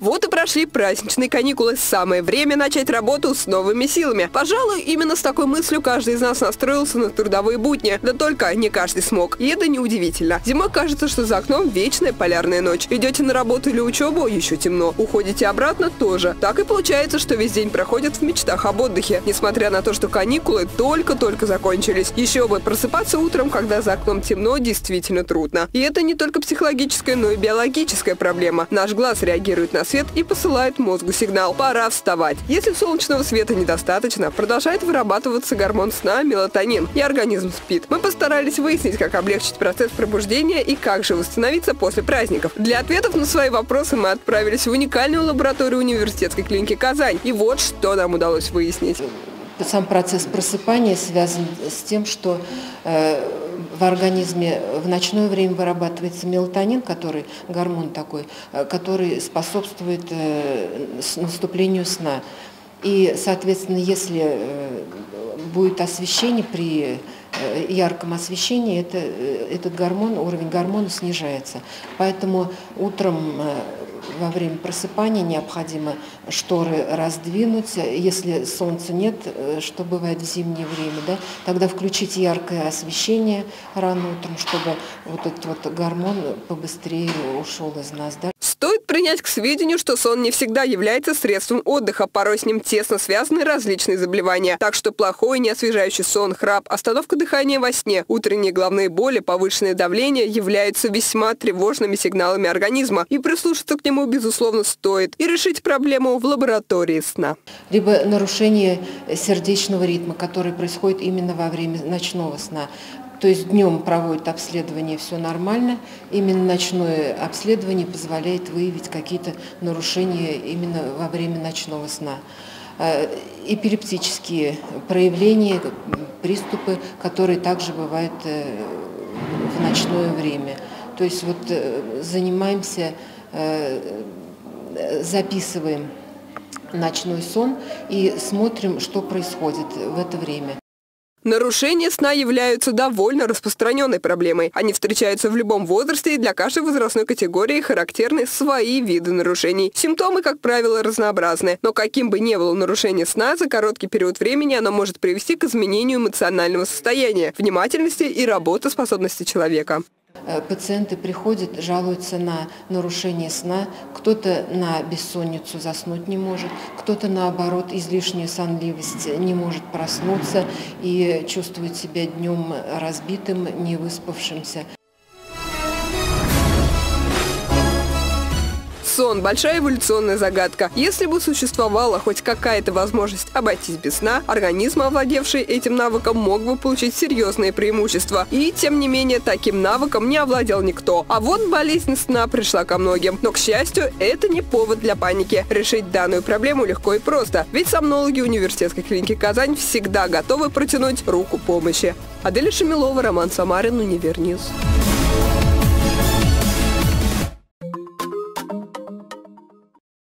Вот и прошли праздничные каникулы. Самое время начать работу с новыми силами. Пожалуй, именно с такой мыслью каждый из нас настроился на трудовые будни. Да только не каждый смог. И это неудивительно. Зима кажется, что за окном вечная полярная ночь. Идете на работу или учебу, еще темно. Уходите обратно, тоже. Так и получается, что весь день проходит в мечтах об отдыхе. Несмотря на то, что каникулы только-только закончились. Еще бы, просыпаться утром, когда за окном темно, действительно трудно. И это не только психологическая, но и биологическая проблема. Наш глаз реагирует на свет и посылает мозгу сигнал «пора вставать». Если солнечного света недостаточно, продолжает вырабатываться гормон сна мелатонин, и организм спит. Мы постарались выяснить, как облегчить процесс пробуждения и как же восстановиться после праздников. Для ответов на свои вопросы мы отправились в уникальную лабораторию университетской клиники «Казань». И вот что нам удалось выяснить. Сам процесс просыпания связан с тем, что э, в организме в ночное время вырабатывается мелатонин, который гормон такой, э, который способствует э, наступлению сна. И, соответственно, если будет освещение при ярком освещении, это, этот гормон, уровень гормона снижается. Поэтому утром во время просыпания необходимо шторы раздвинуть. Если солнца нет, э, что бывает в зимнее время, да, тогда включить яркое освещение рано утром, чтобы вот этот вот гормон побыстрее ушел из нас. Да. Стоит принять к сведению, что сон не всегда является средством отдыха, порой с ним тесно связаны различные заболевания. Так что плохой, неосвежающий сон, храп, остановка дыхания во сне, утренние головные боли, повышенное давление являются весьма тревожными сигналами организма. И прислушаться к нему, безусловно, стоит. И решить проблему в лаборатории сна. Либо нарушение сердечного ритма, который происходит именно во время ночного сна. То есть днем проводят обследование, все нормально. Именно ночное обследование позволяет выявить какие-то нарушения именно во время ночного сна. Э, эпилептические проявления, приступы, которые также бывают э, в ночное время. То есть вот э, занимаемся, записываем ночной сон и смотрим, что происходит в это время. Нарушения сна являются довольно распространенной проблемой. Они встречаются в любом возрасте и для каждой возрастной категории характерны свои виды нарушений. Симптомы, как правило, разнообразны. Но каким бы ни было нарушение сна, за короткий период времени оно может привести к изменению эмоционального состояния, внимательности и работоспособности человека. Э, пациенты приходят, жалуются на нарушение сна, кто-то на бессонницу заснуть не может, кто-то наоборот излишнюю сонливость не может проснуться и чувствует себя днем разбитым, не выспавшимся. Сон – большая эволюционная загадка. Если бы существовала хоть какая-то возможность обойтись без сна, организм, овладевший этим навыком, мог бы получить серьезные преимущества. И, тем не менее, таким навыком не овладел никто. А вот болезнь сна пришла ко многим. Но, к счастью, это не повод для паники. Решить данную проблему легко и просто. Ведь сомнологи университетской клиники «Казань» всегда готовы протянуть руку помощи. Аделя Шамилова, Роман Самарин, Univer News.